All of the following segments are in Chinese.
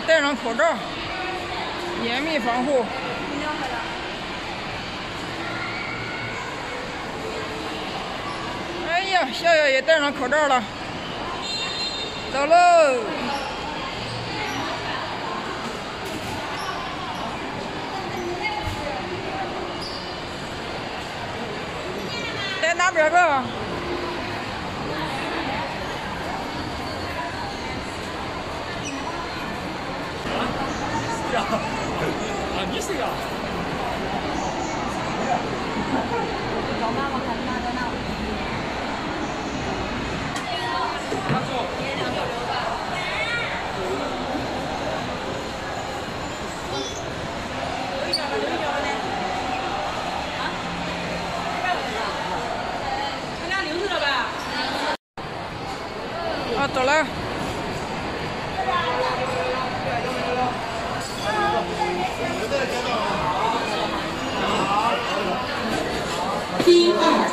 戴上口罩，严密防护。哎呀，笑笑也戴上口罩了，走喽！在哪边个？啊，你谁呀？啊，走了。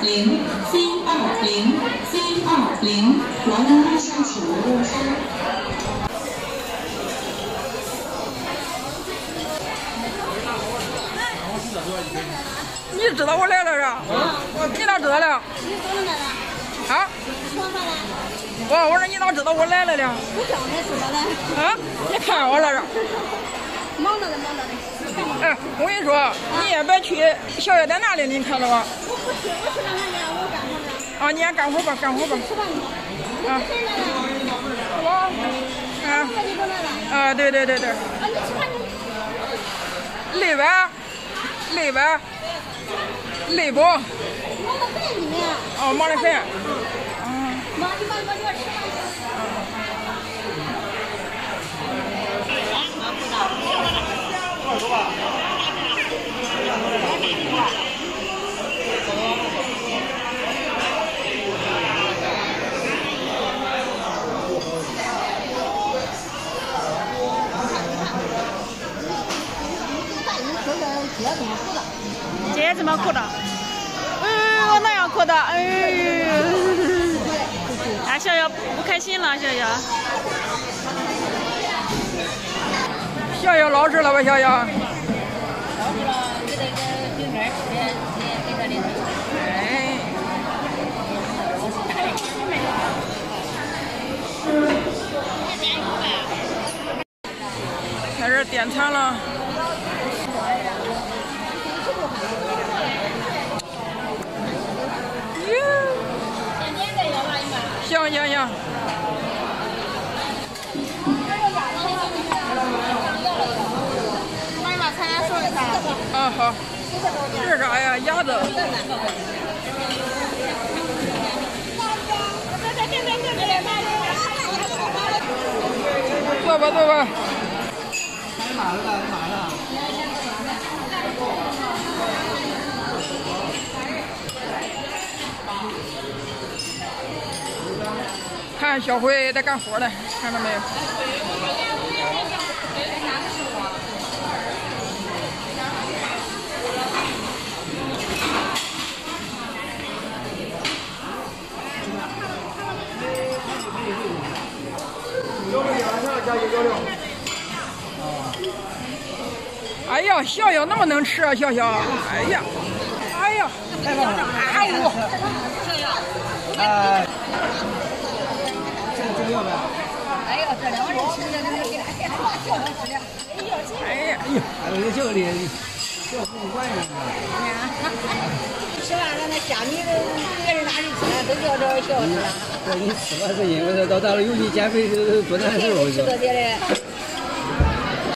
零 C 二零 C 二零，王一申请入山。你知道我来了是吧？你咋知道了？你怎么来了？啊？说啥了？我我说你咋知道我来了了？不叫你知道的。啊？你看我了是？忙着呢，忙着呢。哎，我跟你说，你也别去，小月在那里？你看着吧。啊，你也干活吧，干活吧。吃饭去。啊。我。啊。啊，对对对对。啊，你吃饭去。累吧？累吧？累不？忙得很你们。哦，忙得很。嗯。忙你忙你忙你吃姐怎么哭的？哎，我那样哭的？哎，啊，小小不开心了，小小。小小老实了吧，小小？老实了，给那个饼干吃的，给他的。哎。开始点餐了。行行行。妈妈，菜说一下。啊好。这是啥呀？鸭子。坐吧坐吧。看小辉在干活呢，看到没有？哎呀，笑笑那么能吃啊，笑笑！哎呀，哎呀，哎呦，哎，这个这个要不要？哎呦，这两个人吃的那个给他给他叫他吃的。哎呀，哎呀，哎呦，这个里这不管用啊！吃完了，那下米都别人哪里吃，都叫这小吃了。这你吃了是因为这到到了有你减肥是不难受，吃这些的。